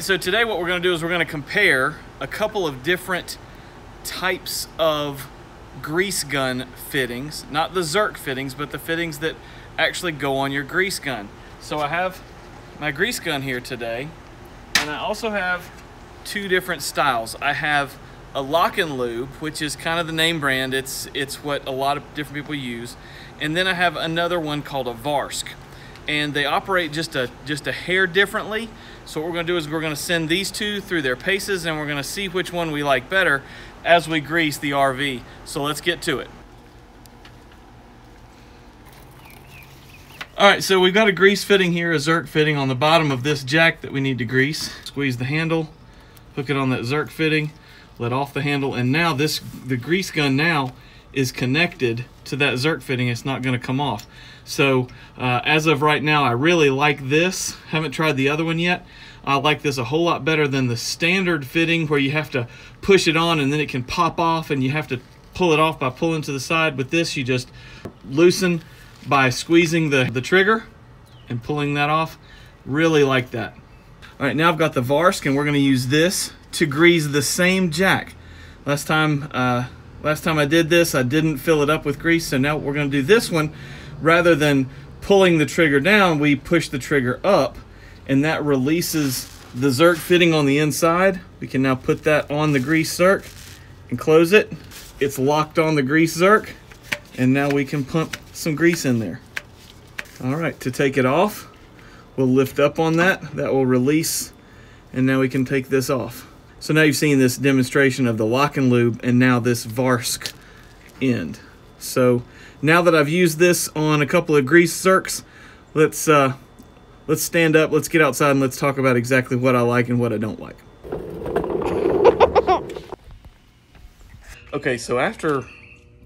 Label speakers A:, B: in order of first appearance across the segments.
A: right, so today what we're gonna do is we're gonna compare a couple of different types of grease gun fittings, not the Zerk fittings, but the fittings that actually go on your grease gun. So I have my grease gun here today, and I also have two different styles. I have a Lock-N-Lube, which is kind of the name brand. It's it's what a lot of different people use. And then I have another one called a Varsk. And they operate just a just a hair differently. So what we're gonna do is we're gonna send these two through their paces and we're gonna see which one we like better as we grease the RV. So let's get to it. All right, so we've got a grease fitting here, a Zerk fitting on the bottom of this jack that we need to grease. Squeeze the handle, hook it on that Zerk fitting, let off the handle, and now this the grease gun now is connected to that Zerk fitting. It's not gonna come off. So uh, as of right now, I really like this. Haven't tried the other one yet. I like this a whole lot better than the standard fitting where you have to push it on and then it can pop off and you have to pull it off by pulling to the side. With this, you just loosen by squeezing the, the trigger and pulling that off. Really like that. All right, now I've got the Varsk and we're gonna use this to grease the same jack. Last time, uh, last time I did this, I didn't fill it up with grease, so now we're gonna do this one. Rather than pulling the trigger down, we push the trigger up, and that releases the Zerk fitting on the inside. We can now put that on the grease Zerk and close it. It's locked on the grease Zerk, and now we can pump some grease in there. All right, to take it off, we'll lift up on that. That will release, and now we can take this off. So now you've seen this demonstration of the Lock-N-Lube and now this Varsk end. So now that I've used this on a couple of grease Zerks, let's uh, let's stand up, let's get outside and let's talk about exactly what I like and what I don't like. okay, so after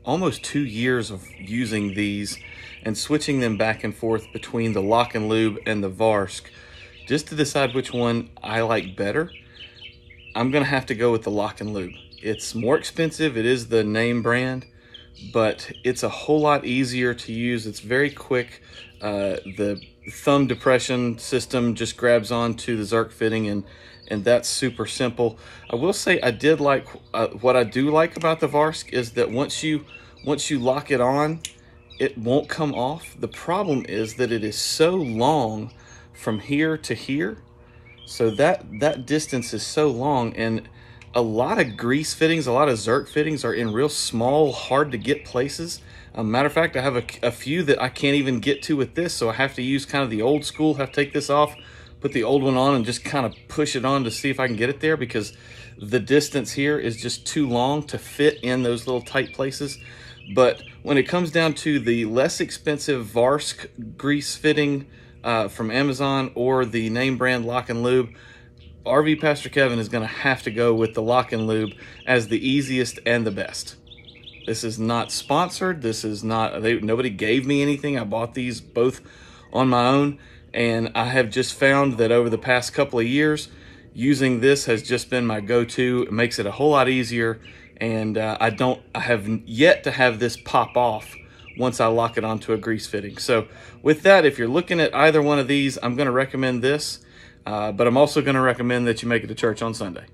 A: almost two years of using these and switching them back and forth between the Lock-N-Lube and the Varsk, just to decide which one I like better, I'm gonna have to go with the Lock-N-Lube. It's more expensive, it is the name brand, but it's a whole lot easier to use. It's very quick. Uh, the thumb depression system just grabs onto the Zerk fitting and and that's super simple. I will say I did like, uh, what I do like about the Varsk is that once you, once you lock it on, it won't come off. The problem is that it is so long from here to here so that, that distance is so long and a lot of grease fittings, a lot of Zerk fittings are in real small, hard to get places. A matter of fact, I have a, a, few that I can't even get to with this, so I have to use kind of the old school, have to take this off, put the old one on and just kind of push it on to see if I can get it there because the distance here is just too long to fit in those little tight places. But when it comes down to the less expensive Varsk grease fitting uh, from Amazon or the name brand Lock-N-Lube, RV Pastor Kevin is going to have to go with the Lock-N-Lube as the easiest and the best. This is not sponsored. This is not, they, nobody gave me anything. I bought these both on my own. And I have just found that over the past couple of years, using this has just been my go-to. It makes it a whole lot easier. And uh, I don't, I have yet to have this pop off once I lock it onto a grease fitting. So with that, if you're looking at either one of these, I'm going to recommend this, uh, but I'm also going to recommend that you make it to church on Sunday.